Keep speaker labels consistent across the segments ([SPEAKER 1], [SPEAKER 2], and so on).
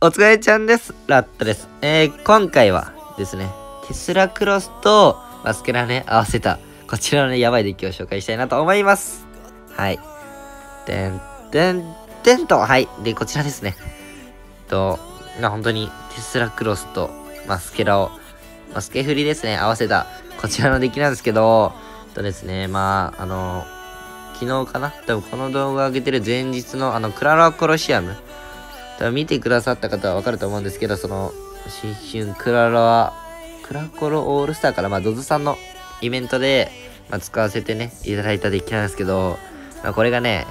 [SPEAKER 1] お疲れちゃんです。ラットです。えー、今回はですね、テスラクロスとマスケラね、合わせた、こちらのね、やばいデッキを紹介したいなと思います。はい。てんてんてんと、はい。で、こちらですね。と、ま、本当にテスラクロスとマスケラを、マスケフリですね、合わせた、こちらのデッキなんですけど、とですね、まあ、あの、昨日かな？多分この動画上げてる前日のあの、クララコロシアム。多分見てくださった方はわかると思うんですけど、その、新春クララ、クラコロオールスターから、まあ、ドズさんのイベントで、まあ、使わせてね、いただいたデッキなんですけど、まあ、これがね、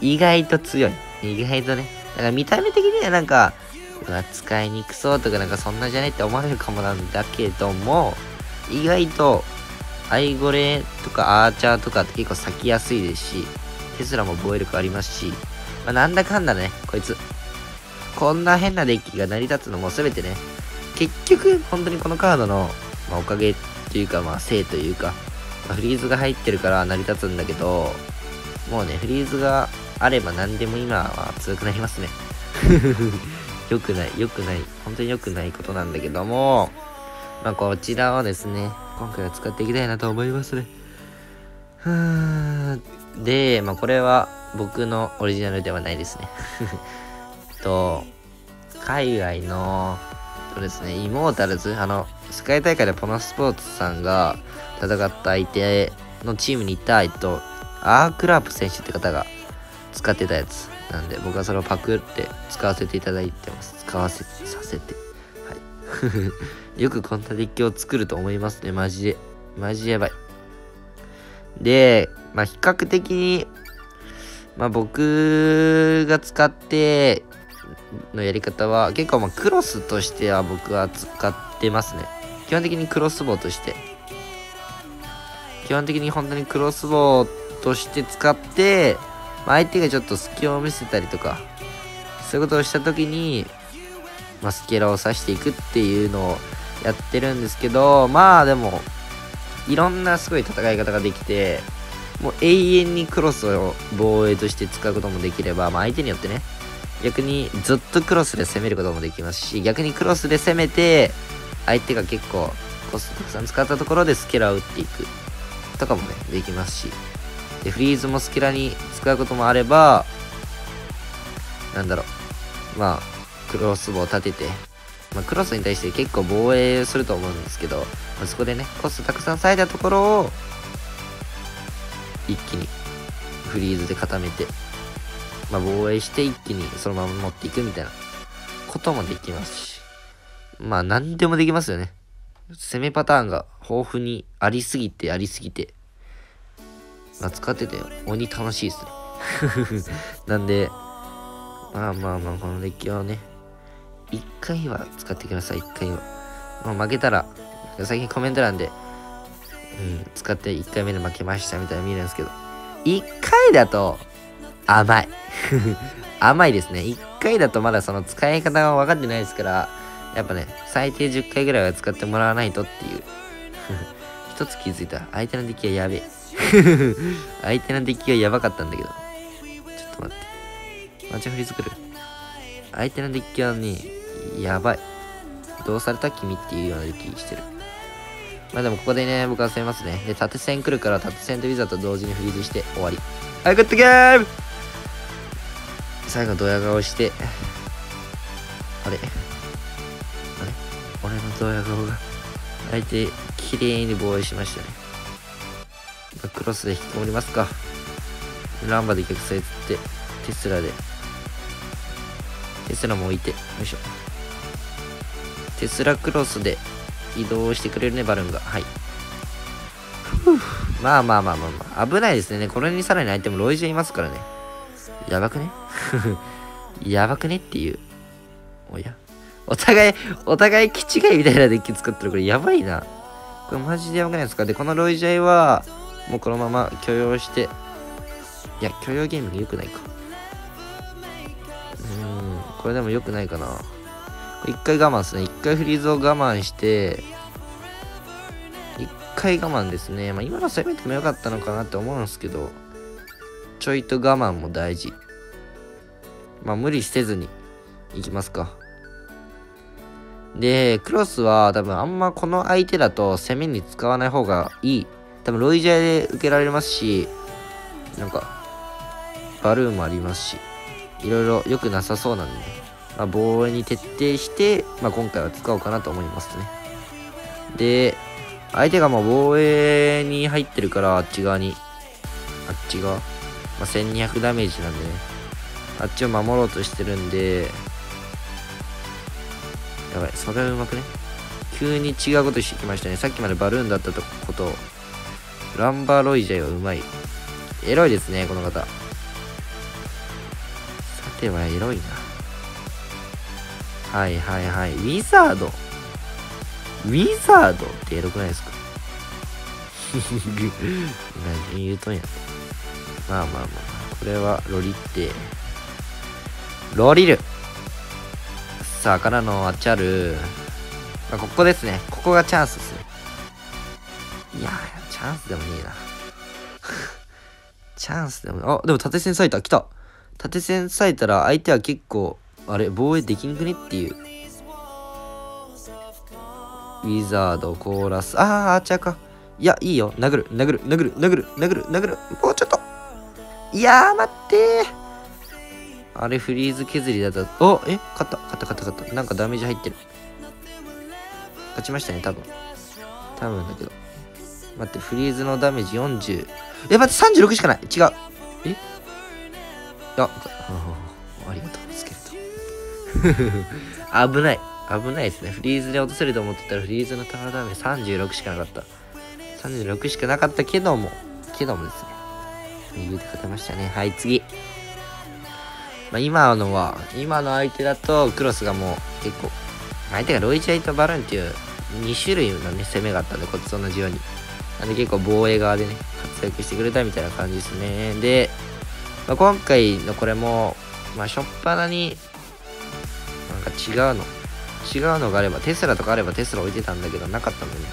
[SPEAKER 1] 意外と強い。意外とね。だか見た目的にはなんか、うわ、使いにくそうとかなんかそんなじゃねって思われるかもなんだけども、意外と、アイゴレとかアーチャーとかって結構咲きやすいですし、テスラも防衛力ありますし、まあ、なんだかんだね、こいつ。こんな変なデッキが成り立つのも全てね、結局、本当にこのカードの、まあ、おかげというか、まあ、せいというか、まあ、フリーズが入ってるから成り立つんだけど、もうね、フリーズがあれば何でも今は強くなりますね。良くない、良くない、本当に良くないことなんだけども、まあ、こちらをですね、今回は使っていきたいなと思いますね。はーで、まあ、これは僕のオリジナルではないですね。と、海外の、とですね、イモータルズ、あの、世界大会でポナスポーツさんが戦った相手のチームにいた、えっと、アークラープ選手って方が使ってたやつなんで、僕はそれをパクって使わせていただいてます。使わせさせて。はい。よくこんなデッキを作ると思いますね、マジで。マジやばい。で、まあ、比較的に、まあ、僕が使ってのやり方は、結構まあクロスとしては僕は使ってますね。基本的にクロスボウとして。基本的に本当にクロスボウとして使って、ま、相手がちょっと隙を見せたりとか、そういうことをした時に、まあ、スケラを刺していくっていうのをやってるんですけど、まあでも、いろんなすごい戦い方ができて、もう永遠にクロスを防衛として使うこともできれば、まあ相手によってね、逆にずっとクロスで攻めることもできますし、逆にクロスで攻めて、相手が結構コストたくさん使ったところでスケラを打っていくとかもね、できますし、で、フリーズもスケラに使うこともあれば、なんだろう、まあ、クロスボウ立てて、まあ、クロスに対して結構防衛すると思うんですけど、まあ、そこでね、コストたくさん割いたところを、一気にフリーズで固めて、まあ、防衛して一気にそのまま持っていくみたいなこともできますし、まあ何でもできますよね。攻めパターンが豊富にありすぎてありすぎて、まあ、使ってて鬼楽しいですね。なんで、まあまあまあこのデッキはね、一回は使ってください、一回は。まあ負けたら、最近コメント欄で、うん、使って1回目で負けましたみたいな見るんですけど、1回だと甘い。甘いですね。1回だとまだその使い方が分かってないですから、やっぱね、最低10回ぐらいは使ってもらわないとっていう。一つ気づいた。相手のデッキはやべえ。相手のデッキがやばかったんだけど。ちょっと待って。マッチフリ作る。相手のデッキはね、やばい。どうされた君っていうようなデッキしてる。まあでもここでね、僕は攻めますね。で、縦線来るから縦線とウィザーと同時にフリーズして終わり。はい、グッドゲーム最後ドヤ顔して、あれ？あれ？俺のドヤ顔が、相手、綺麗に防衛しましたね。クロスで引きこもりますか。ランバで逆サイ釣って、テスラで、テスラも置いて、よいしょ。テスラクロスで移動してくれるね、バルーンが。はい。まあまあまあまあまあ。危ないですね。これにさらに相手もロイジャいますからね。やばくね？やばくねっていう。おや？お互い、お互い気違いみたいなデッキ作ってる。これやばいな。これマジでやばくないですか？で、このロイジャイは、もうこのまま許容して、いや、許容ゲームが良くないか。うーん、これでも良くないかな。一回我慢ですね。一回フリーズを我慢して、一回我慢ですね。まあ今の攻めてもよかったのかなって思うんですけど、ちょいと我慢も大事。まあ無理せずにいきますか。で、クロスは多分あんまこの相手だと攻めに使わない方がいい。多分ロイジャーで受けられますし、なんか、バルーンもありますし、いろいろ良くなさそうなんで、ね、まあ、防衛に徹底して、まあ、今回は使おうかなと思いますね。で、相手がもう防衛に入ってるから、あっち側に、あっち側、まあ、1200ダメージなんでね、あっちを守ろうとしてるんで、やばい、それはうまくね？急に違うことしてきましたね。さっきまでバルーンだったとこと。ランバーロイジャイはうまい。エロいですね、この方。さてはエロいな。はいはいはい。ウィザード。ウィザードってエロくないですか？何言うとんや。まあまあまあ。これはロリって。ロリルさあ、からのあっちある。まあ、ここですね。ここがチャンスですね。いやチャンスでもねえな。チャンスでも、あ、でも縦線咲いた。来た。縦線咲いたら相手は結構、あれ、防衛できんくねっていう。ウィザード、コーラス。あー、あっちゃうか。いや、いいよ。殴る、殴る、殴る、殴る、殴る、殴る。もうちょっと。いやー、待ってー。あれフリーズ削りだと、おえ勝った勝った勝った勝った。なんかダメージ入ってる。勝ちましたね、多分。多分だけど。待って、フリーズのダメージ40。え、待って、36しかない。違う。え？あ、ありがとう、スケルト。危ない。危ないですね。フリーズで落とせると思ってたら、フリーズのタワーダメージ36しかなかった。36しかなかったけども、けどもですね。言うて勝てましたね。はい、次。まあ、今のは、今の相手だとクロスがもう結構、相手がロイチャイとバルーンっていう2種類のね、攻めがあったんで、こっちと同じように。なんで結構防衛側でね、活躍してくれたみたいな感じですね。で、まあ、今回のこれも、まあ、しょっぱなに、なんか違うの。違うのがあれば、テスラとかあればテスラ置いてたんだけど、なかったんでね。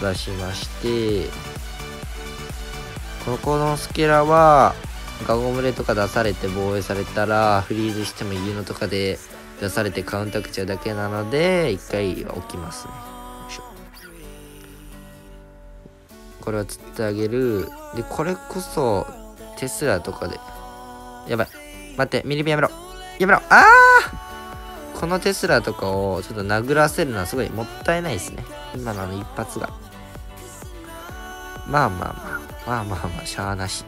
[SPEAKER 1] 出しまして、ここのスケラは、ガゴムレとか出されて防衛されたらフリーズしても家のとかで出されてカウンター食っちゃうだけなので一回は置きますね。これは釣ってあげる。でこれこそテスラとかで。やばい。待ってミリビやめろ。やめろ。ああこのテスラとかをちょっと殴らせるのはすごいもったいないですね。今のあの一発が。まあまあまあまあまあまあしゃあなし。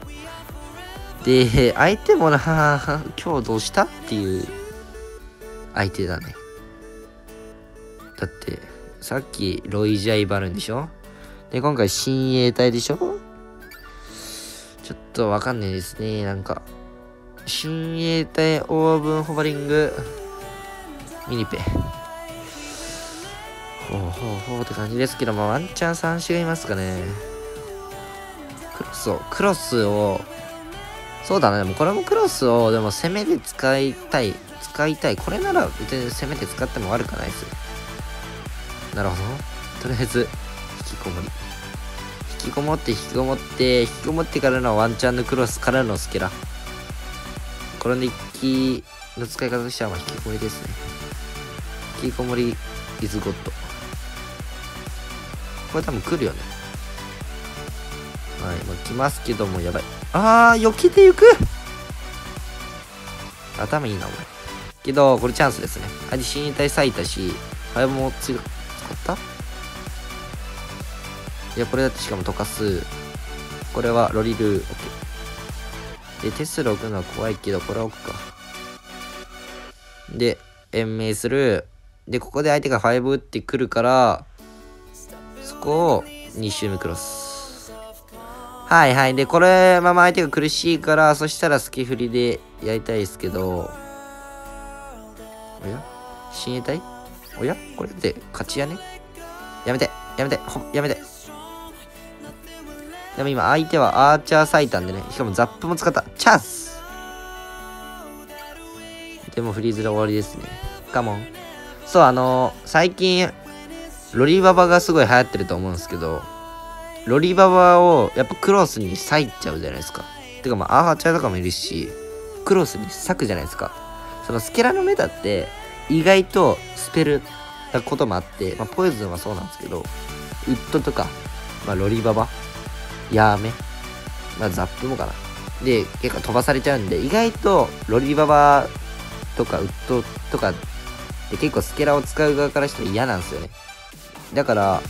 [SPEAKER 1] で、相手もな、今日どうしたっていう相手だね。だって、さっきロイジャイバルンでしょ？で、今回親衛隊でしょ？ちょっとわかんないですね。なんか、親衛隊オーブンホバリングミニペ。ほうほうほうって感じですけども、ワンチャン3種がいますかね。クロスを、クロスをそうだね。でもこれもクロスを、でも攻めで使いたい。使いたい。これなら別に攻めて使っても悪くないですよ。なるほど。とりあえず、引きこもり。引きこもって、引きこもって、引きこもってからのワンチャンのクロスからのスケラ。これの一気の使い方としては、まあ、引きこもりですね。引きこもり、イズゴッド。これ多分来るよね。はい、まあ、来ますけども、やばい。あー、避けていく頭いいな、お前。けど、これチャンスですね。あ、で、新体咲いたし、あれもつ、使った？いや、これだってしかも溶かす。これはロリル、オッケー。で、テスラ置くのは怖いけど、これは置くか。で、延命する。で、ここで相手が5打ってくるから、そこを2周目クロス。はいはい。で、これ、まま相手が苦しいから、そしたらスキフリでやりたいですけど、おや？親衛隊？おや？これって勝ちやね？やめてやめてほやめてでも今相手はアーチャー咲いたんでね。しかもザップも使った。チャンスでもフリーズで終わりですね。カモン。そう、あのー、最近、ロリババがすごい流行ってると思うんですけど、ロリババをやっぱクロスに割いちゃうじゃないですか。てかまあアーチャーとかもいるし、クロスに割くじゃないですか。そのスケラのメタって意外とスペルたこともあって、まあ、ポイズンはそうなんですけどウッドとか、まあ、ロリババヤーメ、まあ、ザップもかなで結構飛ばされちゃうんで意外とロリババとかウッドとかで結構スケラを使う側からしたら嫌なんですよねだから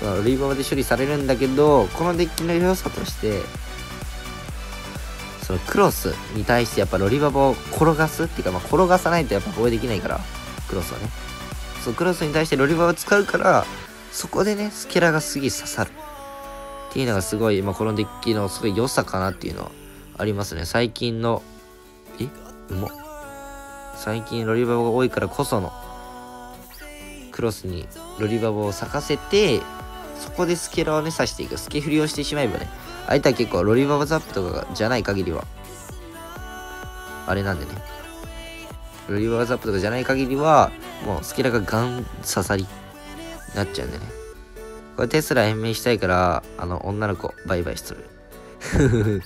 [SPEAKER 1] そのロリババで処理されるんだけどこのデッキの良さとしてそのクロスに対してやっぱロリババを転がすっていうか、まあ、転がさないとやっぱ防衛できないからクロスはね。そうクロスに対してロリババを使うからそこでねスケラがすげえ刺さる。っていうのがすごい、まあ、このデッキのすごい良さかなっていうのはありますね。最近のえ？う？ま最近ロリババが多いからこそのクロスにロリババを咲かせてそこでスケラをね刺していく。スケ振りをしてしまえばね相手は結構ロリババザップとかじゃない限りはあれなんでね。ロリババザップとかじゃない限りはもうスケラがガン刺さりなっちゃうんでね。これテスラ延命したいからあの女の子バイバイしとる。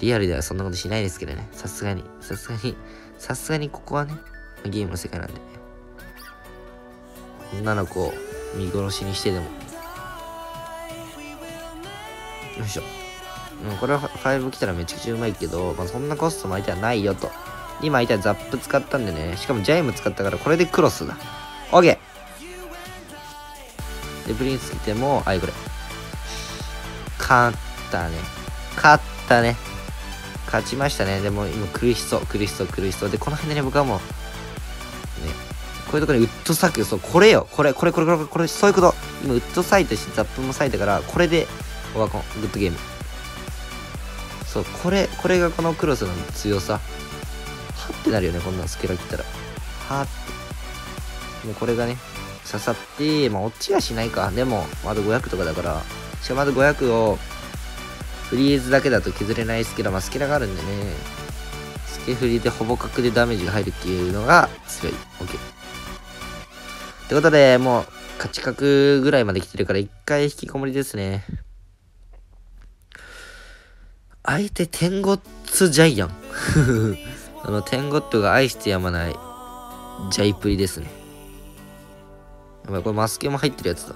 [SPEAKER 1] リアルではそんなことしないですけどね。さすがにさすがにさすがにここはねゲームの世界なんで女の子見殺しにしてでもよいしょ。うん、これは5来たらめちゃくちゃうまいけど、まあ、そんなコストも相手はないよと。今相手はザップ使ったんでね。しかもジャイム使ったからこれでクロスだ。オッケーで、プリンス来ても、あいこれ。勝ったね。勝ったね。勝ちましたね。でも今苦しそう、苦しそう、苦しそう。で、この辺でね、僕はもう、こういうとこにウッドサク、そう、これよ。これ、これ、これ、これ、これ、そういうこと。今、ウッドサイトして、ザップもサイトから、これで、オワコン、グッドゲーム。そう、これ、これがこのクロスの強さ。はってなるよね、こんなスケラ切ったら。はって。もうこれがね、刺さって、まあ、落ちはしないか。でも、まだ500とかだから、しかもまだ500を、フリーズだけだと削れないスケラ、まあ、スケラがあるんでね、スケフリでほぼ角でダメージが入るっていうのが強い。OK。ってことで、もう、勝ち角ぐらいまで来てるから、一回引きこもりですね。相手天ゴッツジャイアン。あの、天ゴットが愛してやまないジャイプリですね。やばい、これマスケも入ってるやつだ。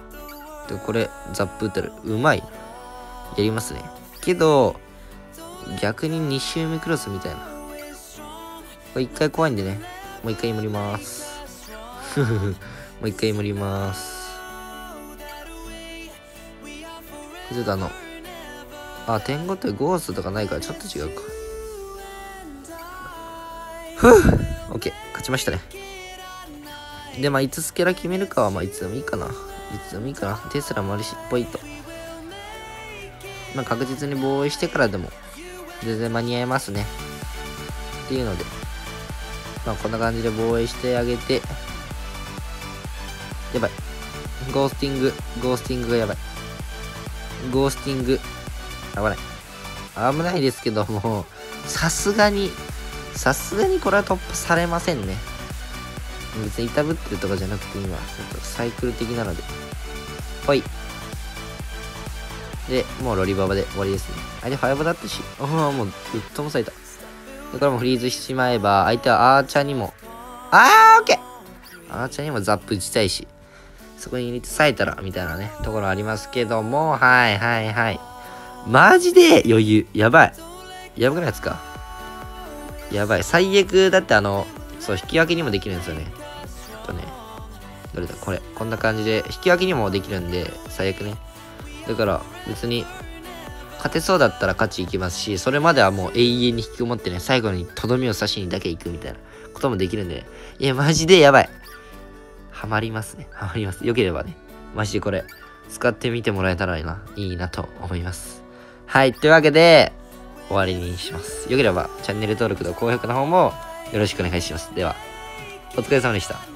[SPEAKER 1] で、これ、ザップ打てる。うまい。やりますね。けど、逆に2周目クロスみたいな。これ一回怖いんでね。もう一回無ります。ふふふもう一回無ります。ちょっとあの、あ、天狗ってゴーストとかないからちょっと違うか。ふぅオッケー、勝ちましたね。で、まあ、いつスケラ決めるかは、まあ、いつでもいいかな。いつでもいいかな。テスラもあるし、ポイント。まあ、確実に防衛してからでも、全然間に合いますね。っていうので、まあ、こんな感じで防衛してあげて、やばい。ゴースティング、ゴースティングがやばい。ゴースティング、危ない。危ないですけども、さすがに、さすがにこれは突破されませんね。別に痛ぶってるとかじゃなくて今、ちょっとサイクル的なので。ほい。で、もうロリババで終わりですね。相手ファイブだったし、ああ、もう、うっともされた。で、これもフリーズしてしまえば、相手はアーチャーにも、あー、オッケーアーチャーにもザップ打ちたいし、そこに入れて咲いたら、みたいなね、ところありますけども、はいはいはい。マジで余裕。やばい。やばくないですか？やばい。最悪、だってあの、そう、引き分けにもできるんですよね。とね、どれだ？これ。こんな感じで、引き分けにもできるんで、最悪ね。だから、別に、勝てそうだったら勝ちいきますし、それまではもう永遠に引きこもってね、最後にとどめを刺しにだけ行くみたいなこともできるんで、いや、マジでやばい。ハマりますね。ハマります。よければね、マジでこれ、使ってみてもらえたらいいな、いいなと思います。はい、というわけで、終わりにします。よければ、チャンネル登録と高評価の方もよろしくお願いします。では、お疲れ様でした。